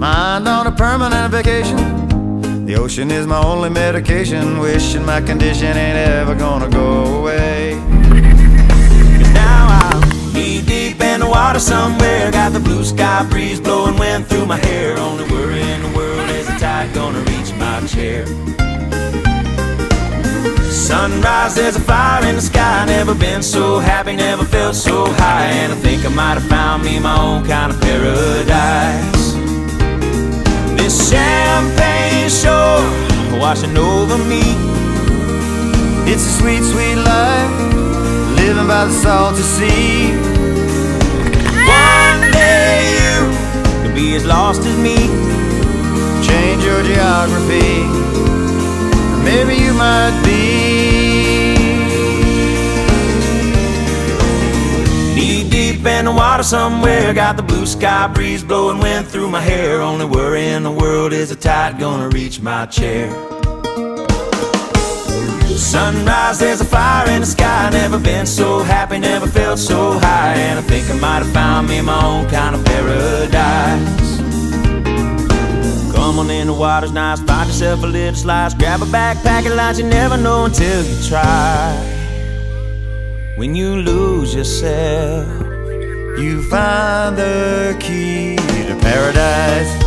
Mind on a permanent vacation. The ocean is my only medication. Wishing my condition ain't ever gonna go away. Now I'm knee deep in the water somewhere. Got the blue sky breeze blowing wind through my hair. Only worry in the world is the tide gonna reach my chair. Sunrise, there's a fire in the sky. Never been so happy, never felt so high. And I think I might have found me my own kind of paradise. Champagne shore washing over me. It's a sweet, sweet life, living by the salty sea. One day you could be as lost as me. Change your geography, maybe you might be. In the water somewhere. Got the blue sky breeze blowing wind through my hair. Only worry in the world is the tide gonna reach my chair. Sunrise, there's a fire in the sky. Never been so happy, never felt so high. And I think I might have found me my own kind of paradise. Come on in, the water's nice. Find yourself a little slice. Grab a backpack and lunch. You never know until you try. When you lose yourself. You find the key to paradise.